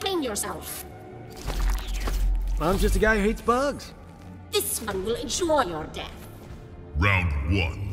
Explain yourself. I'm just a guy who hates bugs. This one will enjoy your death. Round one.